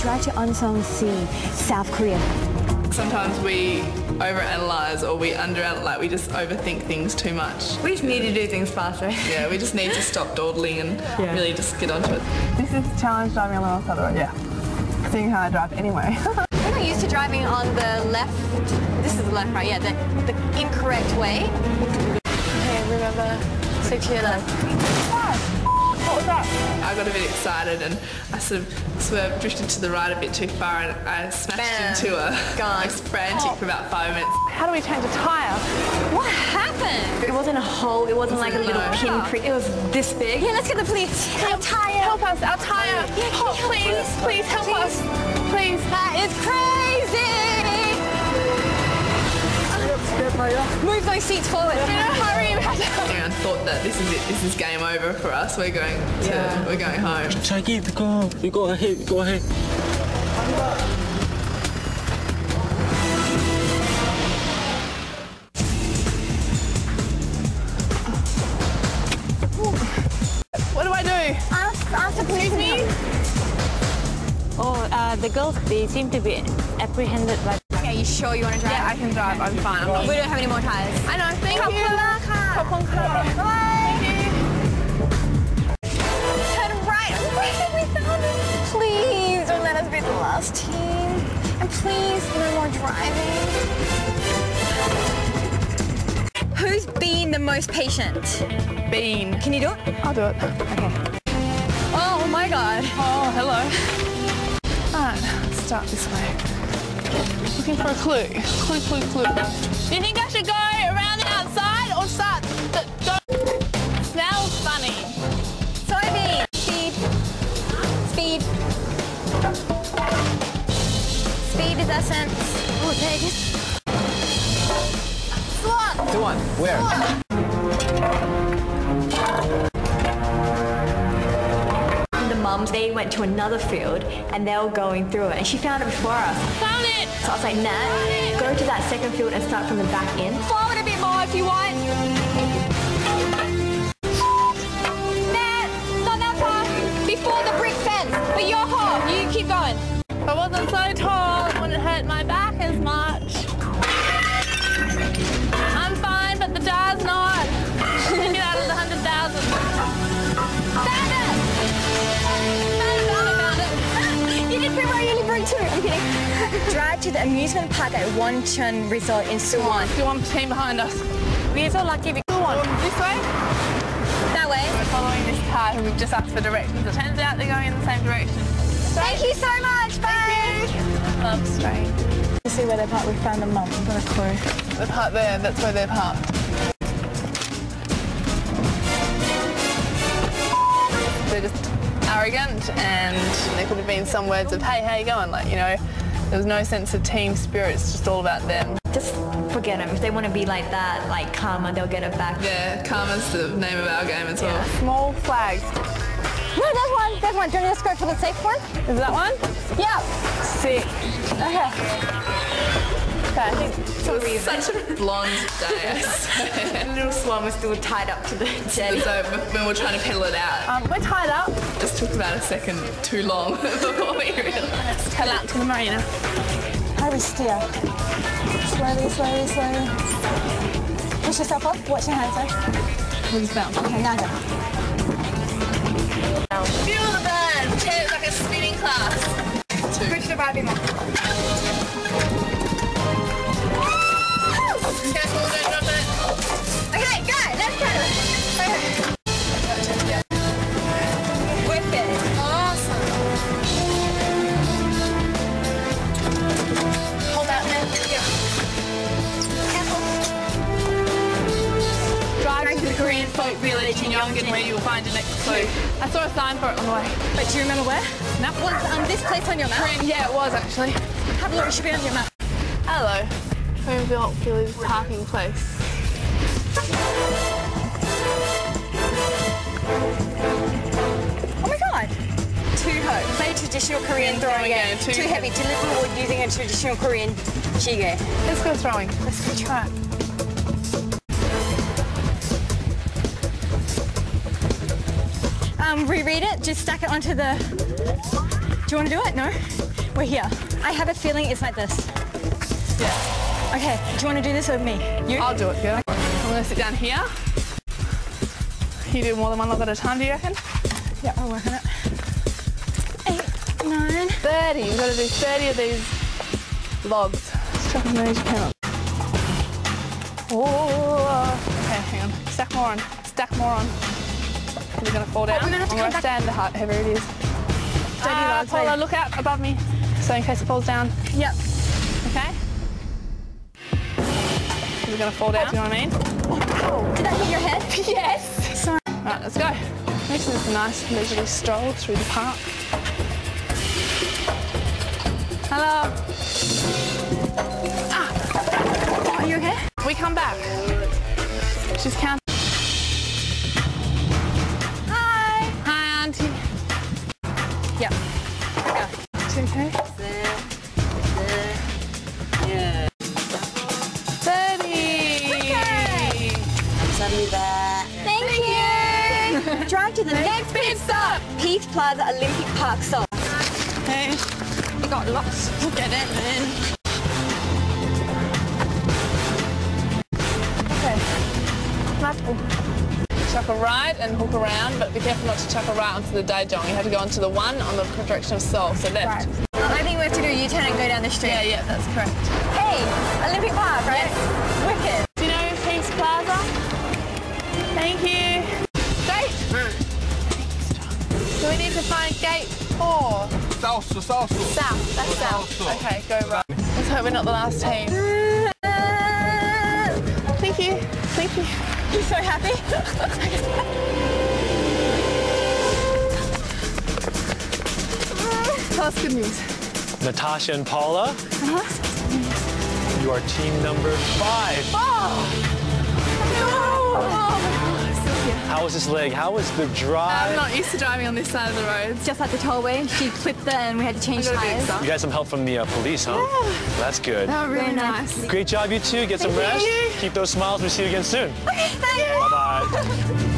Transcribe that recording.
Drive to Unsung Sea, South Korea. Sometimes we overanalyze or we underanalyze, like we just overthink things too much. We just need to do things faster. Yeah, we just need to stop dawdling and Yeah. really just get onto it. This is the challenge driving on the wrong side of the road, yeah. Seeing how I drive anyway. We're not used to driving on the left. This is the left, right? Yeah, the, the incorrect way. Okay, remember, stick to your left. what was that? I got a bit excited and I sort of swerved, drifted to the right a bit too far and I smashed Bam. into her. Gone. I was frantic for about five minutes. How do we change a tyre? What happened? It wasn't a hole. It wasn't like a little No. pinprick. It was this big. Yeah, let's get the police. Our tire. Help us, our tyre. Yeah, oh, help please, us. please help us. Please. That is crazy. Move those seats forward. Hurry, we have to Everyone thought that this is it, this is game over for us. We're going to, we're going home. Jackie, go. You go ahead. You go ahead. What do I do? Ask, ask the police me. Oh, uh, the girls, they seem to be apprehended by Okay, you sure you want to drive? Yeah, I can drive. I'm fine. I'm not. We don't have any more tires. I know. Thank you. Kapalaka. Kapalaka. Bye. Turn right. Where we found it? Please don't let us be the last team. And please, no more driving. Who's been the most patient? Bean. Can you do it? I'll do it. Okay. Oh my god. Oh, hello. Alright, start this way. Looking for a clue. Clue, clue, clue. Do you think I should go around the outside or start? The, don't smells funny. Soybean. Speed. Speed. Speed is essence. Oh, there it is. Swan. On. Where? The mums, they went to another field and they were going through it and she found it before us. Found it. So I was like, Nat, go to that second field and start from the back in. Forward a bit more if you want. Nat, not that far. Before the brick fence. But you're home. You keep going. I wasn't so tall, it wouldn't hurt my back Drive to the amusement park at Wonchun Resort in Suwon. One team behind us. We're so lucky we one. This way? That way. We're following this car who we've just asked for directions. It turns out they're going in the same direction. Thank you so much. Bye. Love strange. To see where they parked, we found a mum. Got a clue. They're parked there, that's where they're parked. They're just arrogant and there could have been some words of, hey, how you going? Like, you know, there was no sense of team spirit, it's just all about them. Just forget them. If they want to be like that, like karma, they'll get it back. Yeah, Karma's the name of our game as well. Small flags. No, there's one. There's one. Do you want to just go for the safe one? Is that one? Yeah. Sick. Okay, Okay, I think It was such a blonde day, The little swan was still tied up to the jetty. So when we were trying to pedal it out, um, we're tied up. just took about a second too long before we realised. Let's out to the marina. How we steer? Slowly, slowly, slowly. Push yourself up. Watch your hands, eh? though. Who's bound? Okay, now go. Feel the burn. It's like a spinning class. Push the baby more. Village in where you will find next clue. I saw a sign for it on the way. But do you remember where? Map Was um, this place on your map? Yeah, it was actually. Have a look. It should be on your map. Hello. Korean village parking place. Oh my god. Too hot. Play traditional Korean throwing game. too heavy. Deliver wood using a traditional Korean jige. Let's go throwing. Let's go try it. Um, reread it. Just stack it onto the. Do you want to do it? No. We're here. I have a feeling it's like this. Yeah. Okay, do you want to do this with me? You? I'll do it, girl. I'm gonna sit down here. You do more than one log at a time, do you reckon? Yeah, I'll work on it. Eight, nine. 30. You've got to do 30 of these logs. Strap as many as you can. Oh. Okay, hang on. Stack more on. Stack more on. You're gonna fall down. we're gonna have to I'm come gonna stand the height, heavier it is. Ah, logs, Paula, babe. look out above me. So in case it falls down. Yep. Okay? You're gonna fall down, do you know what I mean? Did that hit your head? Yes! Sorry. Right, let's go. This is a nice leisurely stroll through the park. Hello. Are you okay? We come back. She's counting. Thank you. Drive to the next pit stop. Heath Plaza Olympic Park Seoul. Hey. We got lots. We'll get in, man. Okay. Chuck a right and hook around, but be careful not to chuck a right onto the Daejeon. You have to go onto the one on the direction of Seoul, so left. I think we have to do a U-turn and go down the street. Yeah, yeah, that's correct. Hey, Olympic Salsa, salsa. South. That's south. Okay, go right. Let's hope we're not the last team. Thank you. Thank you. You're so happy. Tell us good news. Natasha and Paula. Uh-huh. You are team number five. Oh! How was this leg? How was the drive? I'm not used to driving on this side of the road. Just like the tollway, she clipped it and we had to change I got a big tires. You got some help from the uh, police, huh? Yeah. That's good. They were really nice. nice. Great job, you two. Get some rest. You. Keep those smiles. We'll see you again soon. Okay, thanks. Bye bye.